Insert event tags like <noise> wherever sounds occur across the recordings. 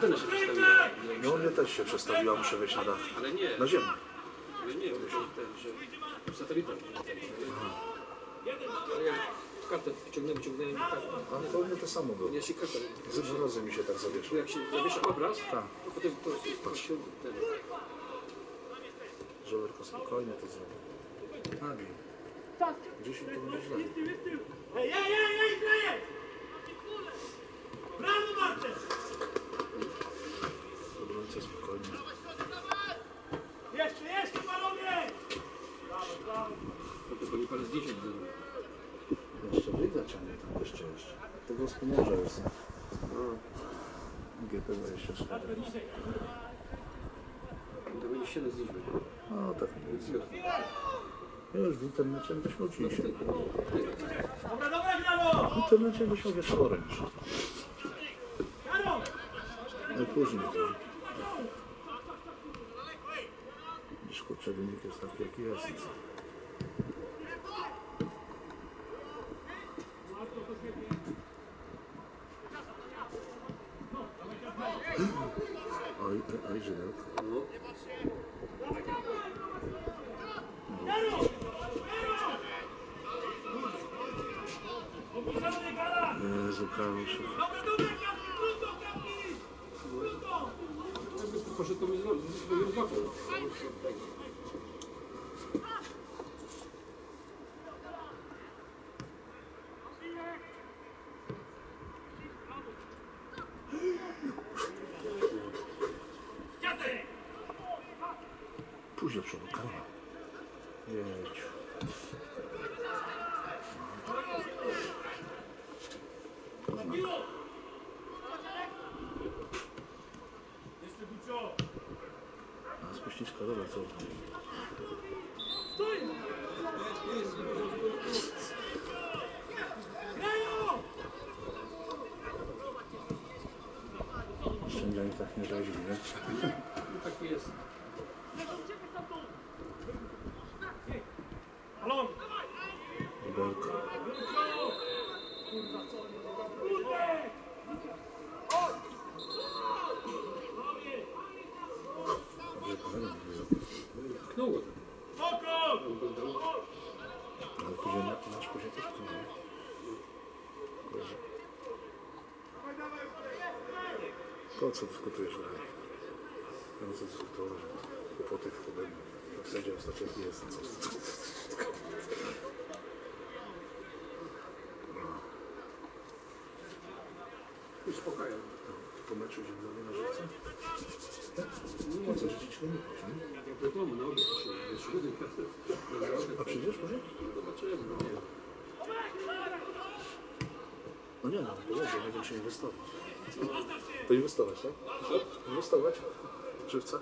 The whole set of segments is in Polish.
antena się przestawiła. No mnie też się przestawiła, muszę wejść na dach. Ale nie, Na ziemię. ale nie, że ten, że satelitą. Ale ja kartę wyciągnąłem, wyciągnąłem i tak. Ale to u mnie to samo było. Ja się kartę. Ze dwa razy mi się tak zawieszyło. Bo jak się zawiesza obraz, Tak. to potem to, to się ten. Żołerko spokojnie to zrobię. Nagi. Gdzieś to będzie źle. Ej, ej, ej, ej, ej! Brawo, Bartek! Obrońca spokojnie. Jeszcze, jeszcze, panowie! Brawo, brawo. To tylko nie parę zdjęć zero. Jeszcze widać, a nie tam jeszcze, jeszcze. Tego wspomorza jest. GP24. To będzie 7 zdjęć. będzie. No tak mniej więcej. Już w internecie byśmy oczywiście. Dobra, dobra, Grano! W internecie byśmy wieczorem już. Grano! Najpóźniej to. Widzisz, kurczę, wynik jest taki jaki jest. i co? Oj, oj, oj, Żydełko. No. Opuszczony gala! Jezu, Karuszu. Dobra, dobra, kapki, krótko, kapki! Krótko! Jakby tu poszedł, to mnie rozwakał. Dziadek! Pójdź do przodu, Karol. Jedź. Miło! Jeszcze Bucio! Spuściczka, dobra, co? Sędzia tak nie rzeźbi, nie? Tak jest. Halo! Żydełko. Kurde! Dobrze, powiem, Pchnął go. Oko! Ale później, na- nasz później też później. Kurze. Po co dyskutujesz dalej? Po co dyskutować? Kłopoty w podobnie. Jak sędzia ostatnio jest. Co? Po meczu zimnowy na żywca? Po co życzyć nie? Jak do domu, siódmy. A przyjdziesz może? Zobaczymy. no nie. No nie, no to dobrze, nie wiem czy inwestować. To inwestować, tak? Inwestować? Żywca?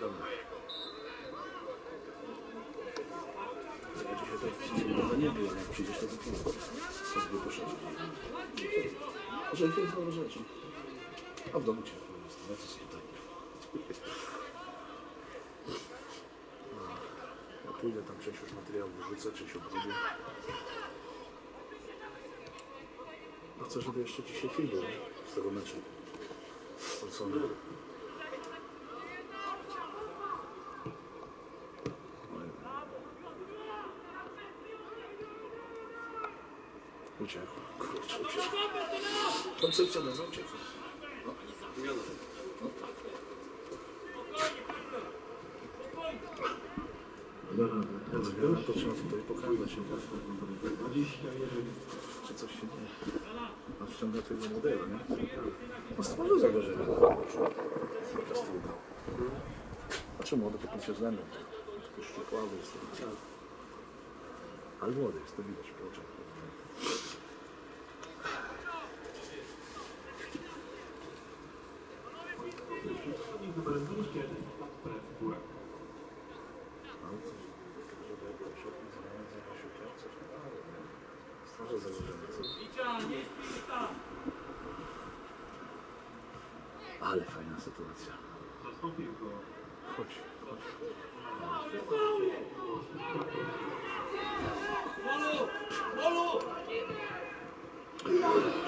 Dobra. Ja dzisiaj tak chyba nie było, jak przyjdziesz to wypiję. Sobie poszedł. Że to jest dobre rzeczy. A w domu ciepło jest, no to jest tutaj. Ja pójdę tam część już materiału wyrzucę, część obrobię. No chcę, żeby jeszcze dzisiaj film był z tego meczu. Polsony. Uciekł. Kurczę, uciekł. Koncepcja nowa uciekła. Zmiana. Zmiana to trzeba tutaj pokazać. Czy coś się dzieje. A wciąga tego modelu, nie? No stworzy zagrożenie. Po prostu udał. A czemu młody po się względem? Tylko szczupławy jest. Ale młody jest, to widać po oczach. Ale coś, żeby jakoś zmianę zamiast się coś. Stworzy zagrożenie, co? Icia, nie spita! Ale fajna sytuacja. Chodź, chodź.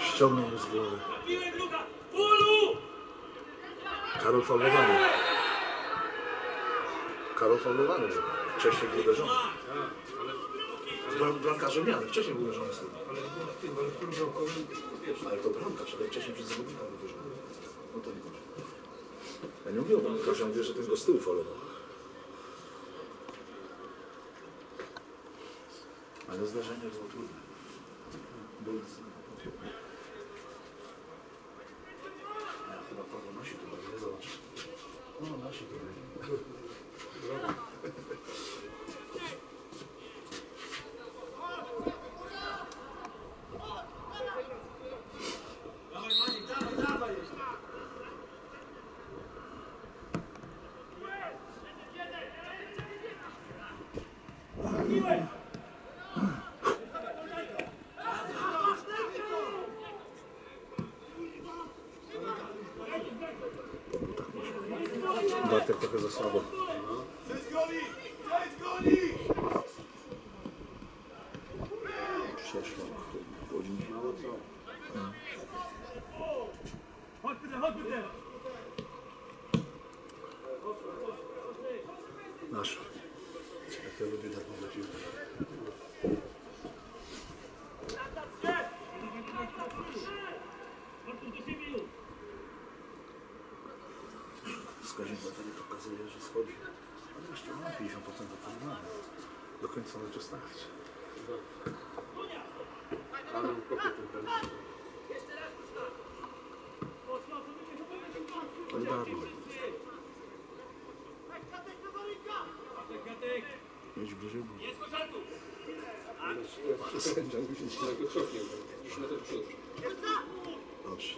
Ściągnął z głowy. Karol faulowany. Karol faulowany. Wcześniej był uderzony. Bram- bramkarzem miany, wcześniej był uderzony z tym, Ale to bramkarz, ale wcześniej przez zawodnika był uderzony. O to mi chodzi. Ja nie mówię o bramkarzu, ja mówię, że ten go z tyłu faulował. Ale zdarzenie było trudne. Był... za sobą. Przeszła godzin. Chodź, chodź, chodź. Sędzia musi się Tak go cofnie, gdzieś na ten przód. Dobrze.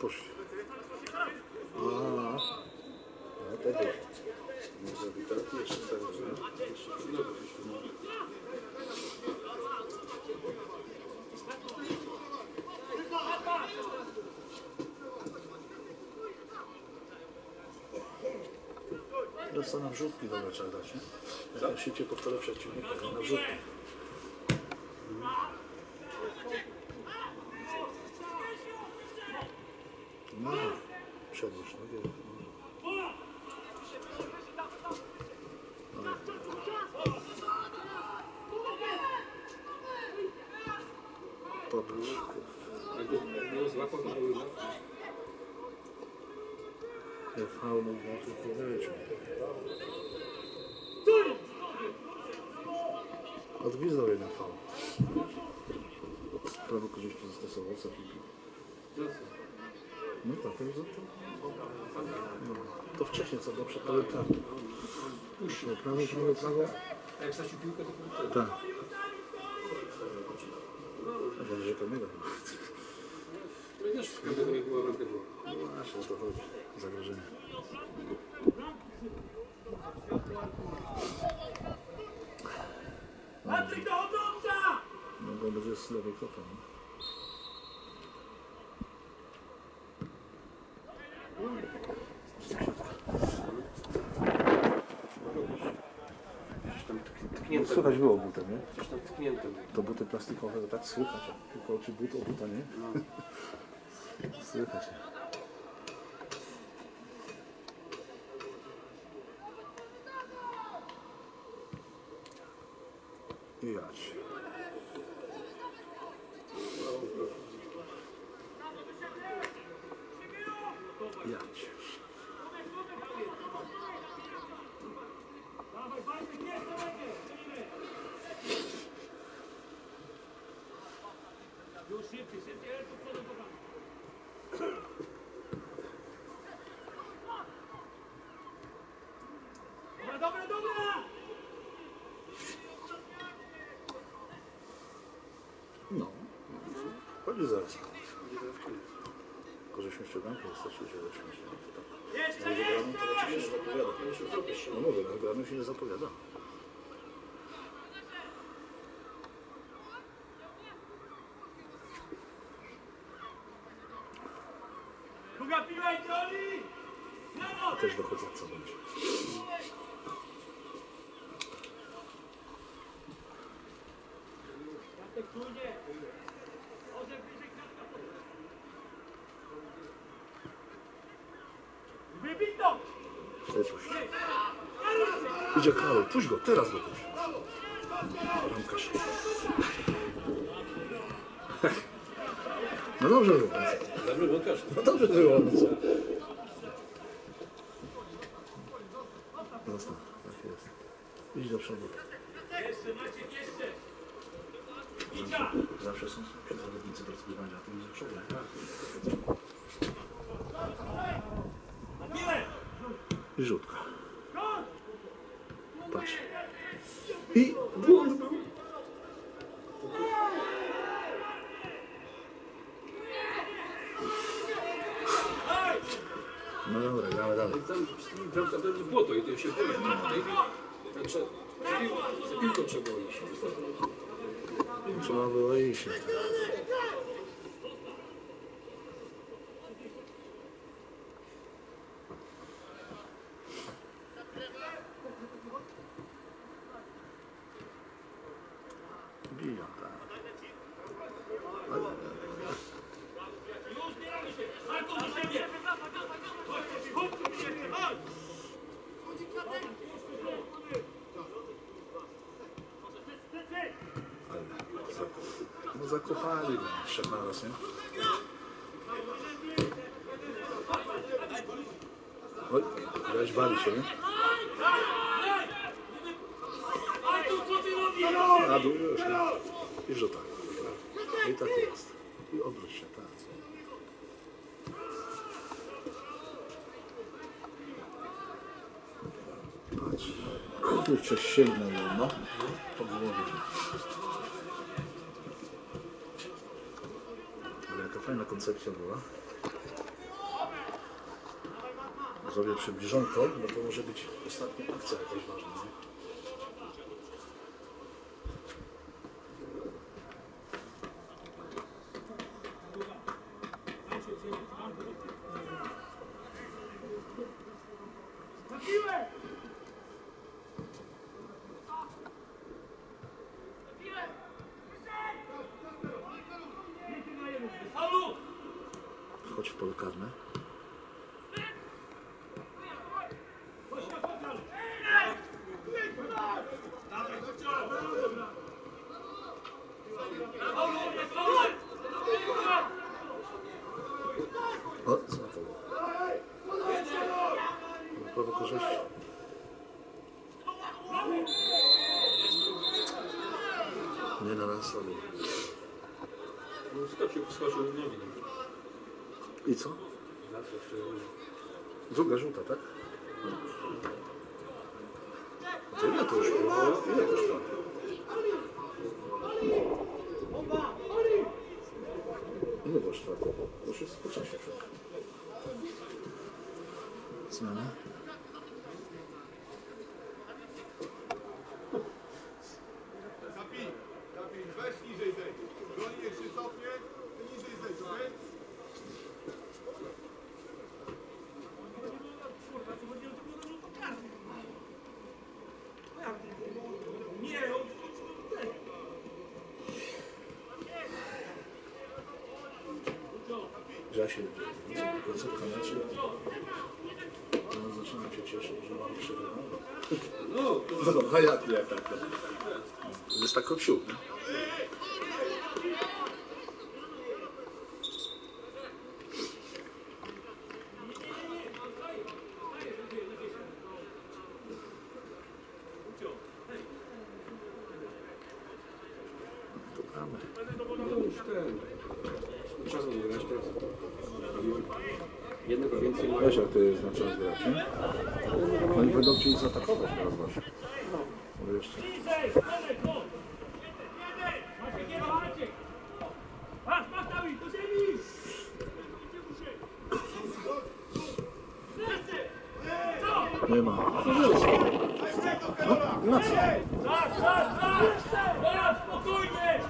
Poszli. A, no to było. Może witarki jeszcze tego, nie? Teraz to na wrzutki dobre trzeba dać, nie? Jak musicie pod pole przeciwnika, to na wrzutki. No, przedłuż, no wiem. Podróż. Jakby no, złapał, to były na... Ja faulu na tylko wyjdźmy. Odgwizdał jeden faul. Prawo korzyści zastosował, co No tak, to jest to. No, to wcześniej, co było przed polekami. No, prawo, prawo, prawo. A jak stracił piłkę, to. Tak. A pan rzeka mega. No i też w każdego nie była bramka była. No właśnie, o to chodzi. Zagrożenie. Patryk do! No bo będzie z lewej kopą. Tknięte. Słychać było butem, nie? Gdzieś tam tknięte. To buty plastikowe, to tak słychać. Tylko czy but o buta, nie? <laughs> Słychać. I jać. Я. Добре, добре! Ну, no. полізався. 87, jesteście 87. Tak. Jeszcze, jeszcze! No mówię, no, się nie zapowiada. Idzie Karol, puść go, teraz go puść. Bramkarz. No dobrze było. Dobry. No dobrze było. No? Prosto, tak jest. Idź do przodu. Zawsze, zawsze są zawodnicy do zgrywania, a ty idź do przodu. I rzutka. Patrz. I błąd był. No dobra, gramy dalej. Tam bramka to jest błoto i to się za pił- za piłką trzeba było iść. Trzeba było iść. Biją, tak. Marko do siebie! Chodź do siebie, chodź! Ale zako- no zakopali go. Wszedł na raz, nie? Oj, grać wali się, nie? Na dół już, nie? I wrzuta. I tak jest. I obróć się, tak. Patrz. Kurczę, sięgnął ją, no. Po głowie. Fajna koncepcja była. Zrobię przybliżonko, bo to może być ostatnia akcja jakaś ważna. Nie? Pole karne. O, znowu. Prawo korzyści. Nie na raz, ale... No, Skoczył, skoczył w nogi. I co? Druga żółta, tak? To ile to już było? Ile to już trwa? Ile to już trwa? To już jest po czasie. Zmiana? Grzesiu, końcówka meczu. No, zaczynam się cieszyć, że mam przerywamy. No, <laughs> No, a jak nie, tak. Jest tak od siód, nie? To gramy. no już ten. Czas nie grać teraz. Jednego więcej ma. Wiesz, jak to jest na czas nie? Oni będą chcieli zaatakować teraz właśnie. Może jeszcze. Nie ma! Co? Nie ma. No, na co? Czas, czas, czas! Teraz spokojnie!